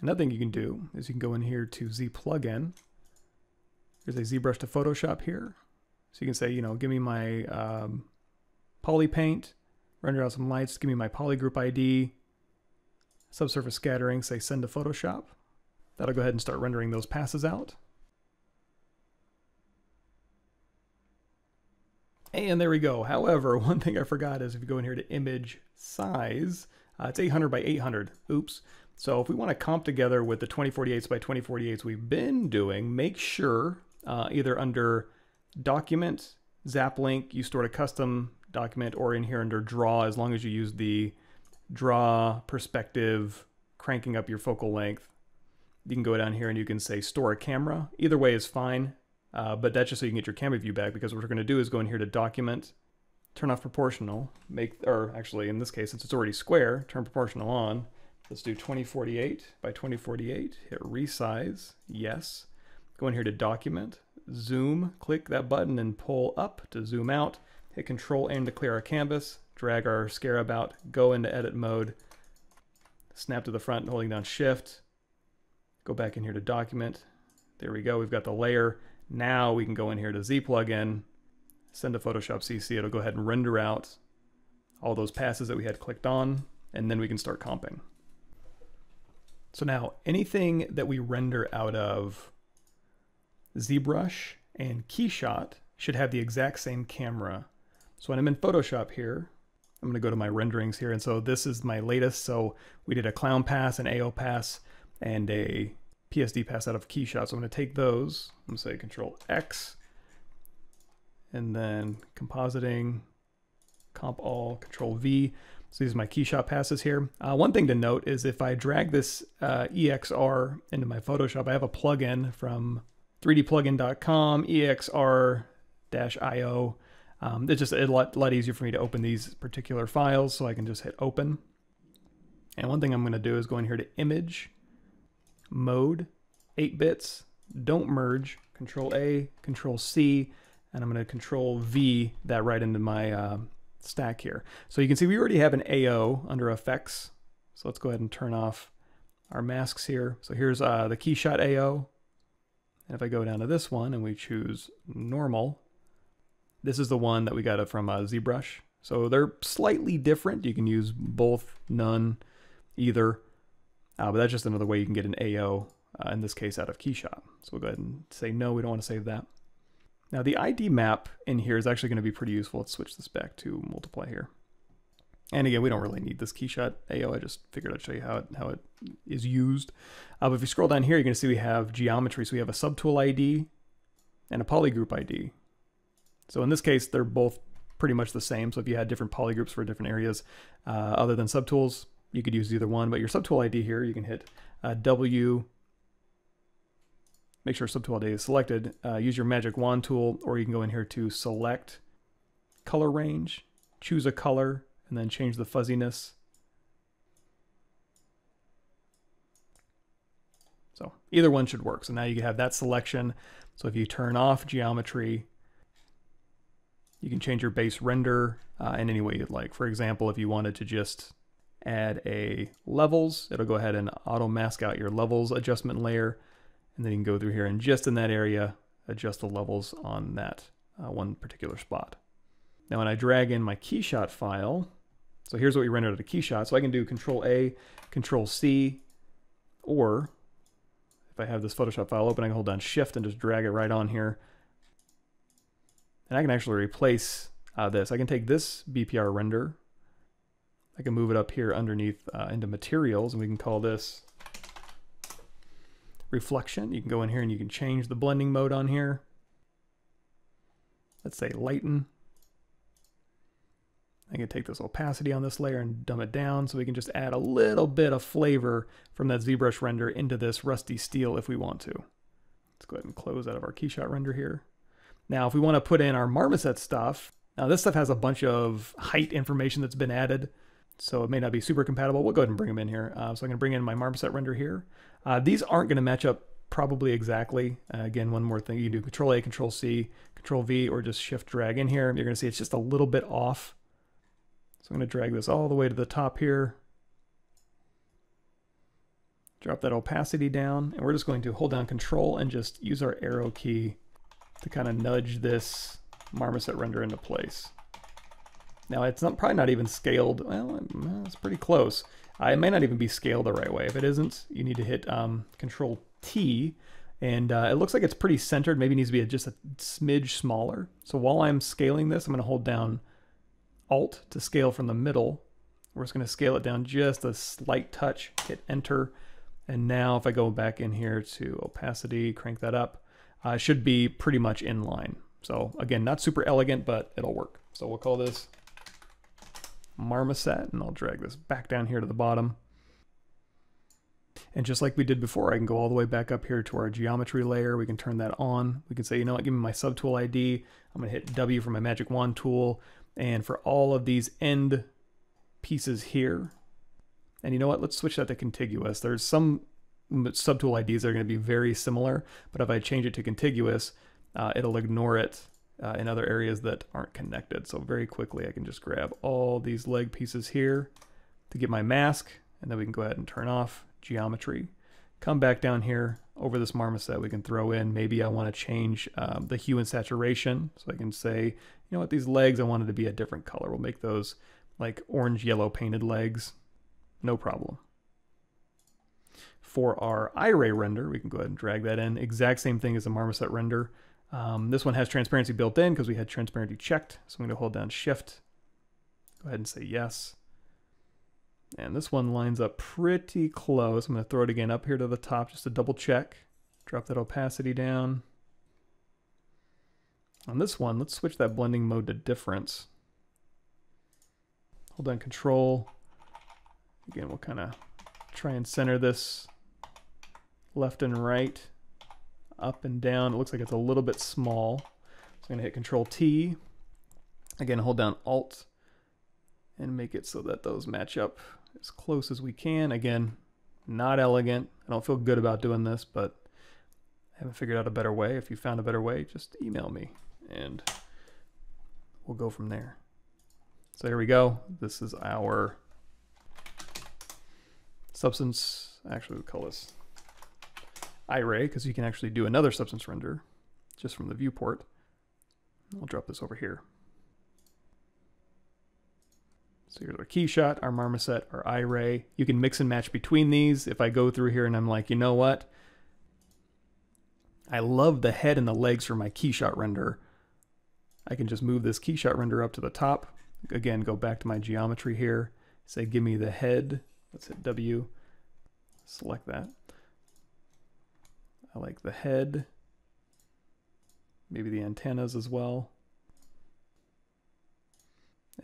Another thing you can do is you can go in here to Z plugin. There's a ZBrush to Photoshop here. So you can say, you know, give me my um, poly paint, render out some lights, give me my poly group ID, subsurface scattering, say send to Photoshop. That'll go ahead and start rendering those passes out. And there we go. However, one thing I forgot is if you go in here to image size, uh, it's 800 by 800. Oops. So if we want to comp together with the 2048s by 2048s we've been doing, make sure uh, either under document, ZAppLink, you stored a custom document, or in here under draw, as long as you use the draw perspective, cranking up your focal length, you can go down here and you can say store a camera. Either way is fine, uh, but that's just so you can get your camera view back because what we're going to do is go in here to document, turn off proportional, make, or actually in this case, since it's already square, turn proportional on. Let's do 2048 by 2048, hit resize, yes. Go in here to document, zoom, click that button and pull up to zoom out, hit control and to clear our canvas, drag our scarab out, go into edit mode, snap to the front holding down shift, go back in here to document. There we go, we've got the layer. Now we can go in here to Z plugin, send to Photoshop CC, it'll go ahead and render out all those passes that we had clicked on, and then we can start comping. So now anything that we render out of ZBrush and Keyshot should have the exact same camera. So when I'm in Photoshop here, I'm gonna go to my renderings here. And so this is my latest. So we did a clown pass, an AO pass, and a PSD pass out of Keyshot. So I'm gonna take those, I'm gonna say Control X, and then compositing, comp all, Control V. So these are my Keyshot passes here. Uh, one thing to note is if I drag this uh, EXR into my Photoshop, I have a plugin from 3dplugin.com, EXR-IO. Um, it's just a lot, lot easier for me to open these particular files, so I can just hit open. And one thing I'm going to do is go in here to image, mode, 8 bits, don't merge, control A, control C, and I'm going to control V that right into my uh, stack here. So you can see we already have an AO under effects. So let's go ahead and turn off our masks here. So here's uh, the Keyshot AO. And if I go down to this one and we choose normal, this is the one that we got it from uh, ZBrush. So they're slightly different. You can use both, none, either. Uh, but that's just another way you can get an AO, uh, in this case out of Keyshot. So we'll go ahead and say no, we don't want to save that. Now the ID map in here is actually going to be pretty useful. Let's switch this back to multiply here. And again, we don't really need this keyshot AO. I just figured I'd show you how it, how it is used. Uh, but if you scroll down here, you're going to see we have geometry. So we have a subtool ID and a polygroup ID. So in this case, they're both pretty much the same. So if you had different polygroups for different areas uh, other than subtools, you could use either one. But your subtool ID here, you can hit uh, W, make sure subtool ID is selected, uh, use your magic wand tool, or you can go in here to select color range, choose a color, and then change the fuzziness. So either one should work. So now you have that selection. So if you turn off geometry, you can change your base render uh, in any way you'd like. For example, if you wanted to just add a levels, it'll go ahead and auto mask out your levels adjustment layer. And then you can go through here and just in that area, adjust the levels on that uh, one particular spot. Now when I drag in my keyshot file, so here's what we rendered at a keyshot. So I can do Control A, Control C, or if I have this Photoshop file open, I can hold down Shift and just drag it right on here. And I can actually replace uh, this. I can take this BPR render. I can move it up here underneath uh, into materials and we can call this reflection. You can go in here and you can change the blending mode on here. Let's say lighten. I can take this opacity on this layer and dumb it down so we can just add a little bit of flavor from that ZBrush render into this rusty steel if we want to. Let's go ahead and close out of our keyshot render here. Now, if we want to put in our marmoset stuff, now this stuff has a bunch of height information that's been added, so it may not be super compatible. We'll go ahead and bring them in here. Uh, so I'm going to bring in my marmoset render here. Uh, these aren't going to match up probably exactly. Uh, again, one more thing, you do Control A, Control C, Control V, or just Shift drag in here. You're going to see it's just a little bit off. So I'm going to drag this all the way to the top here. Drop that opacity down, and we're just going to hold down control and just use our arrow key to kind of nudge this marmoset render into place. Now it's not probably not even scaled. Well, it's pretty close. Uh, it may not even be scaled the right way. If it isn't, you need to hit um, Control T, and uh, it looks like it's pretty centered. Maybe needs to be just a smidge smaller. So while I'm scaling this, I'm going to hold down Alt to scale from the middle. We're just going to scale it down just a slight touch. Hit Enter, and now if I go back in here to opacity, crank that up, uh, should be pretty much in line. So again, not super elegant, but it'll work. So we'll call this marmoset, and I'll drag this back down here to the bottom. And just like we did before, I can go all the way back up here to our geometry layer. We can turn that on. We can say, you know what, give me my subtool ID. I'm gonna hit W for my magic wand tool. And for all of these end pieces here, and you know what, let's switch that to contiguous. There's some subtool IDs that are gonna be very similar, but if I change it to contiguous, uh, it'll ignore it uh, in other areas that aren't connected. So very quickly I can just grab all these leg pieces here to get my mask and then we can go ahead and turn off geometry. Come back down here over this marmoset we can throw in maybe I want to change um, the hue and saturation so I can say you know what these legs I wanted to be a different color. We'll make those like orange yellow painted legs. No problem. For our Iray render, we can go ahead and drag that in. Exact same thing as the marmoset render. Um, this one has transparency built in because we had transparency checked. So I'm going to hold down shift, go ahead and say yes. And this one lines up pretty close. I'm going to throw it again up here to the top just to double check. Drop that opacity down. On this one, let's switch that blending mode to difference. Hold down control. Again, we'll kind of try and center this left and right up and down. It looks like it's a little bit small. So I'm going to hit Control T. Again, hold down Alt and make it so that those match up as close as we can. Again, not elegant. I don't feel good about doing this, but I haven't figured out a better way. If you found a better way, just email me and we'll go from there. So here we go. This is our substance. Actually, we call this Iray because you can actually do another substance render just from the viewport. I'll drop this over here. So here's our Keyshot, our marmoset, our Iray. You can mix and match between these. If I go through here and I'm like, you know what? I love the head and the legs for my Keyshot render. I can just move this Keyshot render up to the top. Again, go back to my geometry here. Say, give me the head. Let's hit W. Select that. I like the head, maybe the antennas as well.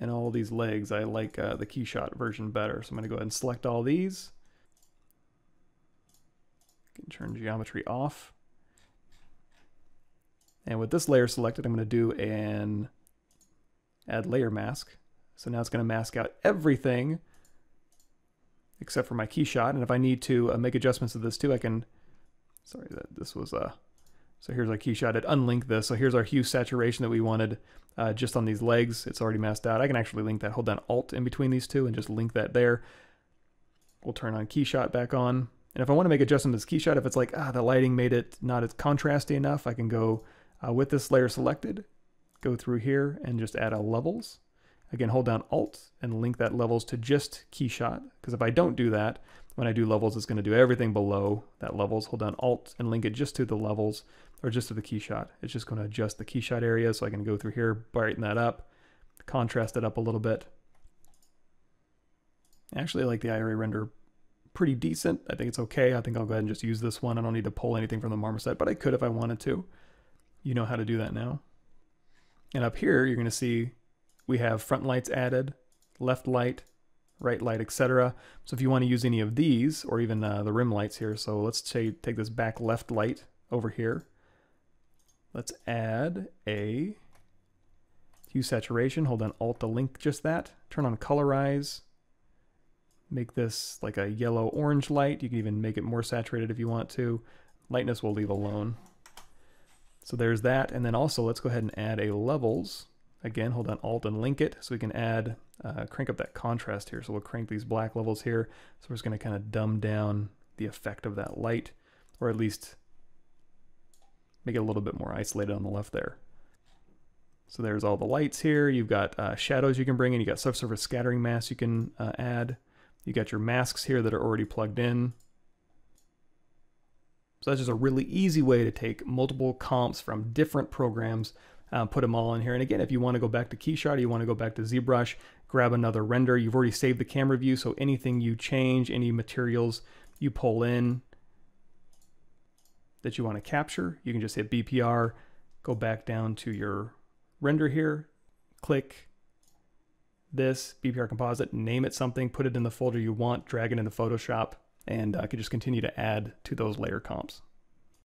And all these legs, I like uh, the Keyshot version better. So I'm going to go ahead and select all these. Can turn geometry off. And with this layer selected, I'm going to do an add layer mask. So now it's going to mask out everything except for my Keyshot. And if I need to uh, make adjustments to this too, I can sorry that this was uh so here's our Keyshot it unlink this. So here's our hue saturation that we wanted uh, just on these legs. It's already masked out. I can actually link that hold down alt in between these two and just link that there. We'll turn on Keyshot back on. And if I want to make adjustments to Keyshot, if it's like ah the lighting made it not as contrasty enough I can go uh, with this layer selected go through here and just add a levels. Again hold down alt and link that levels to just Keyshot. because if I don't do that when I do levels, it's going to do everything below that levels. Hold down Alt and link it just to the levels or just to the Keyshot. It's just going to adjust the Keyshot area. So I can go through here, brighten that up, contrast it up a little bit. Actually, I like the Iray render pretty decent. I think it's okay. I think I'll go ahead and just use this one. I don't need to pull anything from the marmoset, but I could if I wanted to. You know how to do that now. And up here, you're going to see we have front lights added, left light, right light, etc. So if you want to use any of these, or even uh, the rim lights here, so let's say take this back left light over here. Let's add a hue saturation. Hold on Alt to link just that. Turn on colorize. Make this like a yellow orange light. You can even make it more saturated if you want to. Lightness we'll leave alone. So there's that. And then also let's go ahead and add a levels. Again, hold on Alt and link it so we can add, uh, crank up that contrast here. So we'll crank these black levels here. So we're just going to kind of dumb down the effect of that light, or at least make it a little bit more isolated on the left there. So there's all the lights here. You've got uh, shadows you can bring in. You got subsurface scattering mask you can uh, add. You got your masks here that are already plugged in. So that's just a really easy way to take multiple comps from different programs, uh, put them all in here. And again, if you want to go back to KeyShot, you want to go back to ZBrush, grab another render. You've already saved the camera view, so anything you change, any materials you pull in that you want to capture, you can just hit BPR, go back down to your render here, click this BPR composite, name it something, put it in the folder you want, drag it into Photoshop, and I uh, could just continue to add to those layer comps.